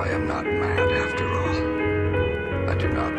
I am not mad after all. I do not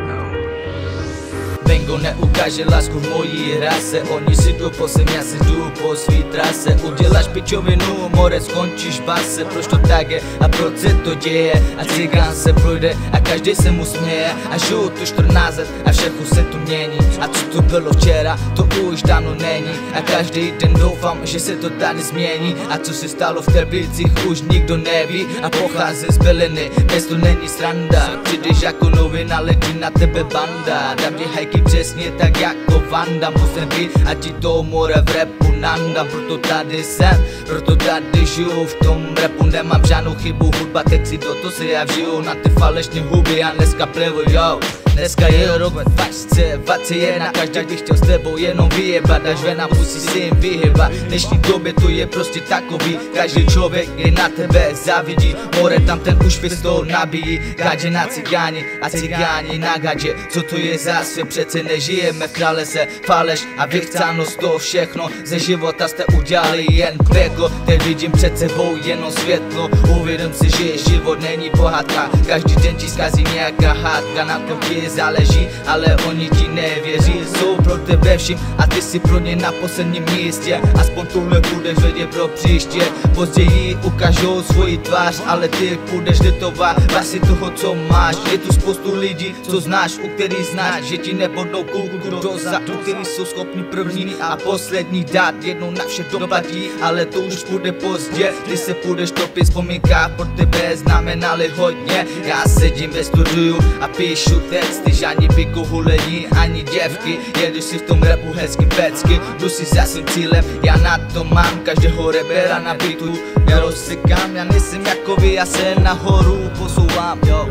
Vengo neukáže lásku v mojí rase. Oni si jdou po sem, já si jdu po svý trase. Uděláš pičovinu, more skončíš base. Proč to tak je? A proč se to děje? A cigán se projde a každý se mu směje. A žiju tu 14 let a všechno se tu mění. A co tu bylo včera, to už dávno není. A každý den doufám, že se to tady změní. A co se stalo v Trbicích už nikdo neví. A pochází z Beleny, město není sranda. Přijdeš jako novina, letí na tebe banda. Dám ti hajky přesně tak jako Vanda Musím být a ti to more v repu nandám Proto tady jsem, proto tady žiju V tom repu nemám žádnou chybu Hudba teď si do to se já vžiju Na ty falešné huby a dneska plivu, yo Dneska je rok 2021 Každý by chtěl s tebou jenom vyjebat Až vena musí si jim vyhybat V dnešní době to je prostě takový Každý člověk je na tebe závidí. More tam ten už toho nabíjí Gadže na cigáni a cigáni na gadže Co to je za svět, přece nežijeme v králese Faleš a vychcáno z toho všechno Ze života jste udělali jen peklo Teď vidím před sebou jenom světlo Uvědom si, že život není pohádka. Každý den ti zkazí nějaká hádka Na to ti záleží, ale oni ti nevěří. Jsou pro tebe vším a ty si pro ně na posledním místě. Aspoň tohle budeš vědět pro příště. Později ukážou svoji tvář, ale ty budeš litovat. Vlastně toho, co máš. Je tu spoustu lidí, co znáš, u kterých znáš Že ti nebodnou kůlku dozadu Který jsou schopni první a poslední dát Jednou na vše doplatí, ale to už bude pozdě. Ty se půjdeš topit vzpomínka pro tebe znamenali hodně. Já sedím ve studiu a píšu texty Žádní hulení ani děvky. Jedu si v tom rapu hezky pecky Jdu si za svým cílem, já na to mám Každého rebera na bitu Já rozsekám, já nejsem jako vy, já se nahoru posouvám. Jo,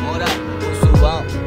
mora, posouvám